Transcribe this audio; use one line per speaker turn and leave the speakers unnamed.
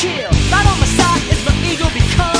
chill. Not on my side is my ego because.